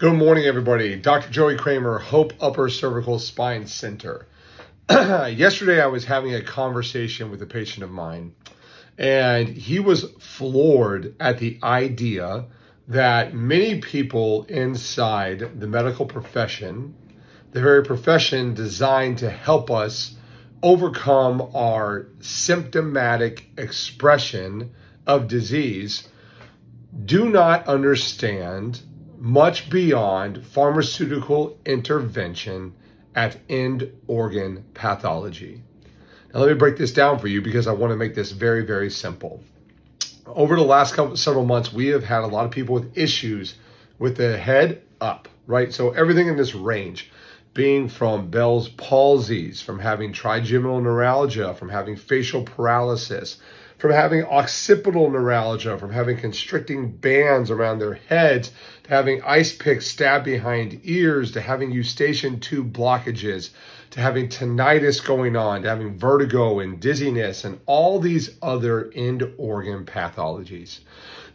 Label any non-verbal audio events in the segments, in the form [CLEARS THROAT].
Good morning, everybody. Dr. Joey Kramer, Hope Upper Cervical Spine Center. [CLEARS THROAT] Yesterday, I was having a conversation with a patient of mine, and he was floored at the idea that many people inside the medical profession, the very profession designed to help us overcome our symptomatic expression of disease, do not understand much beyond pharmaceutical intervention at end organ pathology. Now, let me break this down for you because I want to make this very, very simple. Over the last couple, several months, we have had a lot of people with issues with the head up, right? So everything in this range, being from Bell's palsies, from having trigeminal neuralgia, from having facial paralysis, from having occipital neuralgia, from having constricting bands around their heads, to having ice picks stabbed behind ears, to having eustachian tube blockages, to having tinnitus going on, to having vertigo and dizziness, and all these other end organ pathologies.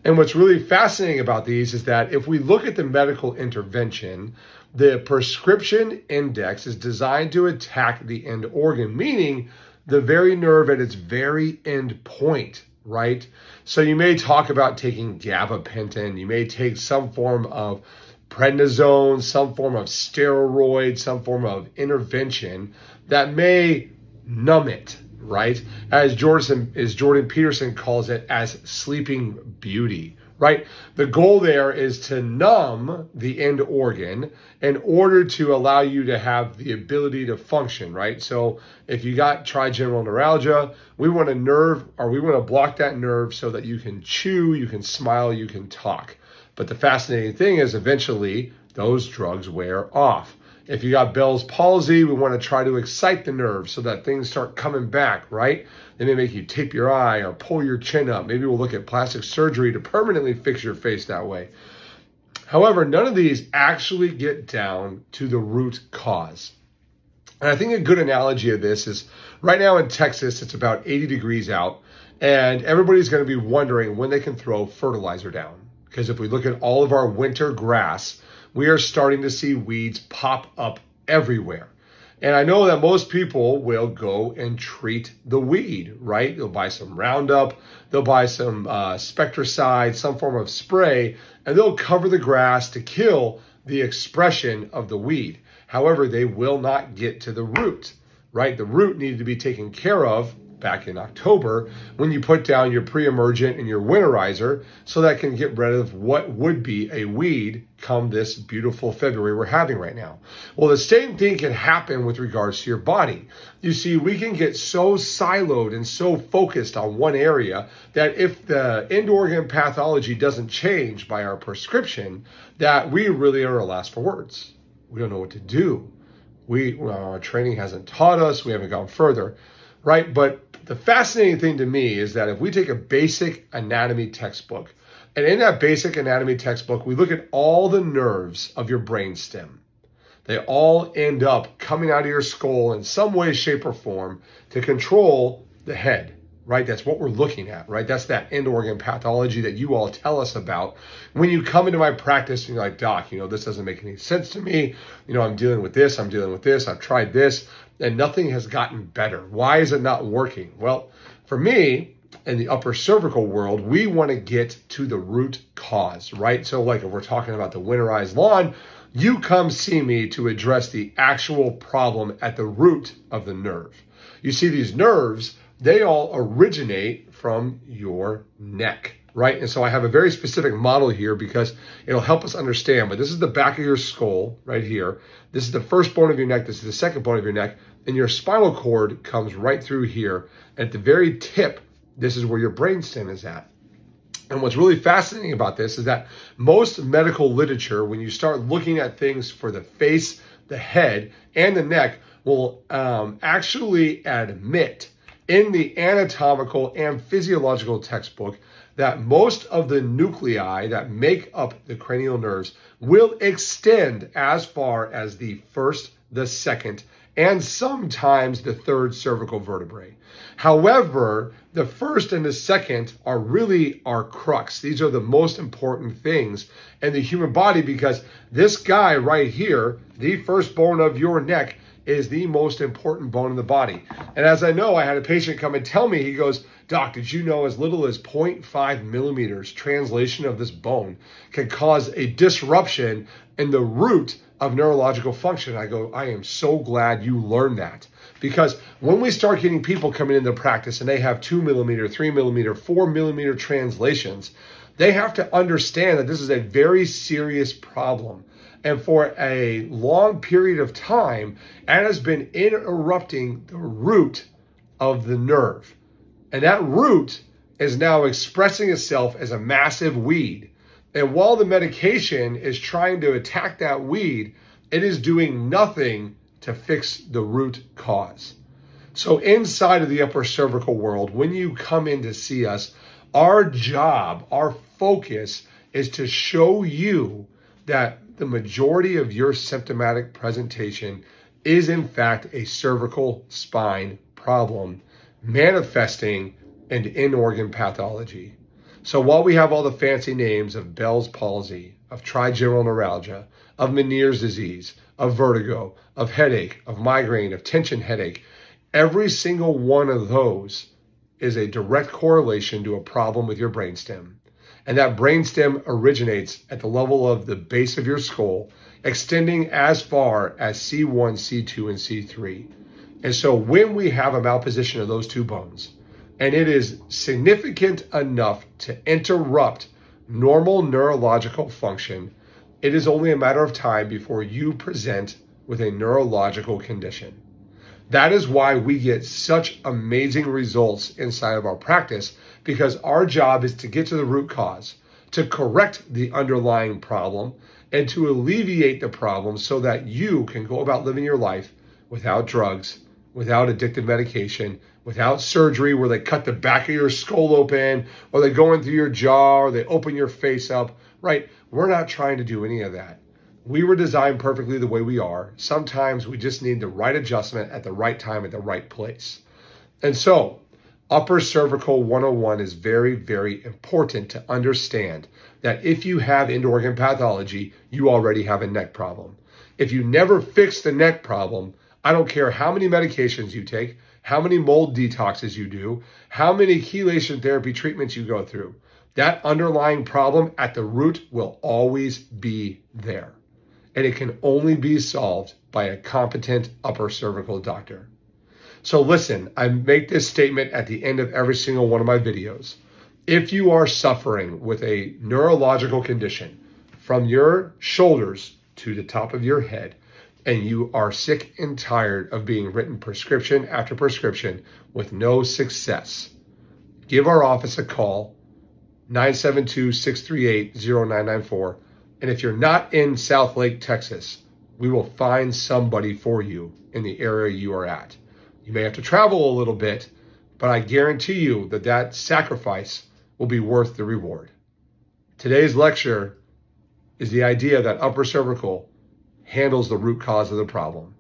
And what's really fascinating about these is that if we look at the medical intervention, the prescription index is designed to attack the end organ, meaning the very nerve at its very end point, right? So you may talk about taking gabapentin, you may take some form of prednisone, some form of steroid, some form of intervention that may numb it, right? As Jordan, as Jordan Peterson calls it, as sleeping beauty, right? The goal there is to numb the end organ in order to allow you to have the ability to function, right? So if you got trigeminal neuralgia, we want to nerve or we want to block that nerve so that you can chew, you can smile, you can talk. But the fascinating thing is eventually those drugs wear off. If you got Bell's palsy, we want to try to excite the nerves so that things start coming back, right? They may make you tape your eye or pull your chin up. Maybe we'll look at plastic surgery to permanently fix your face that way. However, none of these actually get down to the root cause. And I think a good analogy of this is right now in Texas, it's about 80 degrees out, and everybody's going to be wondering when they can throw fertilizer down. Because if we look at all of our winter grass, we are starting to see weeds pop up everywhere. And I know that most people will go and treat the weed, right? They'll buy some Roundup, they'll buy some uh, Spectracide, some form of spray, and they'll cover the grass to kill the expression of the weed. However, they will not get to the root, right? The root needed to be taken care of back in October when you put down your pre-emergent and your winterizer so that can get rid of what would be a weed come this beautiful February we're having right now. Well, the same thing can happen with regards to your body. You see, we can get so siloed and so focused on one area that if the end organ pathology doesn't change by our prescription, that we really are a loss for words. We don't know what to do. We, our training hasn't taught us. We haven't gone further right? But the fascinating thing to me is that if we take a basic anatomy textbook, and in that basic anatomy textbook, we look at all the nerves of your brainstem. They all end up coming out of your skull in some way, shape, or form to control the head, right? That's what we're looking at, right? That's that end organ pathology that you all tell us about. When you come into my practice and you're like, Doc, you know, this doesn't make any sense to me. You know, I'm dealing with this, I'm dealing with this, I've tried this and nothing has gotten better. Why is it not working? Well, for me, in the upper cervical world, we want to get to the root cause, right? So, like if we're talking about the winterized lawn, you come see me to address the actual problem at the root of the nerve. You see, these nerves, they all originate from your neck right? And so I have a very specific model here because it'll help us understand. But this is the back of your skull right here. This is the first bone of your neck. This is the second bone of your neck. And your spinal cord comes right through here. At the very tip, this is where your brainstem is at. And what's really fascinating about this is that most medical literature, when you start looking at things for the face, the head, and the neck, will um, actually admit in the anatomical and physiological textbook that most of the nuclei that make up the cranial nerves will extend as far as the first, the second, and sometimes the third cervical vertebrae. However, the first and the second are really our crux. These are the most important things in the human body because this guy right here, the first bone of your neck, is the most important bone in the body. And as I know, I had a patient come and tell me, he goes, Doc, did you know as little as 0.5 millimeters translation of this bone can cause a disruption in the root of neurological function? I go, I am so glad you learned that. Because when we start getting people coming into practice and they have two millimeter, three millimeter, four millimeter translations, they have to understand that this is a very serious problem. And for a long period of time, and has been interrupting the root of the nerve. And that root is now expressing itself as a massive weed. And while the medication is trying to attack that weed, it is doing nothing to fix the root cause. So, inside of the upper cervical world, when you come in to see us, our job, our focus is to show you that the majority of your symptomatic presentation is, in fact, a cervical spine problem manifesting and end organ pathology. So while we have all the fancy names of Bell's palsy, of trigeminal neuralgia, of Meniere's disease, of vertigo, of headache, of migraine, of tension headache, every single one of those is a direct correlation to a problem with your brainstem. And that brainstem originates at the level of the base of your skull, extending as far as C1, C2, and C3. And so when we have a malposition of those two bones, and it is significant enough to interrupt normal neurological function, it is only a matter of time before you present with a neurological condition. That is why we get such amazing results inside of our practice because our job is to get to the root cause, to correct the underlying problem, and to alleviate the problem so that you can go about living your life without drugs without addictive medication, without surgery where they cut the back of your skull open, or they go in through your jaw, or they open your face up, right? We're not trying to do any of that. We were designed perfectly the way we are. Sometimes we just need the right adjustment at the right time at the right place. And so, upper cervical 101 is very, very important to understand that if you have end organ pathology, you already have a neck problem. If you never fix the neck problem, I don't care how many medications you take, how many mold detoxes you do, how many chelation therapy treatments you go through. That underlying problem at the root will always be there. And it can only be solved by a competent upper cervical doctor. So listen, I make this statement at the end of every single one of my videos. If you are suffering with a neurological condition from your shoulders to the top of your head, and you are sick and tired of being written prescription after prescription with no success, give our office a call, 972 638 0994. And if you're not in Southlake, Texas, we will find somebody for you in the area you are at. You may have to travel a little bit, but I guarantee you that that sacrifice will be worth the reward. Today's lecture is the idea that upper cervical handles the root cause of the problem.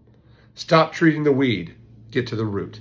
Stop treating the weed, get to the root.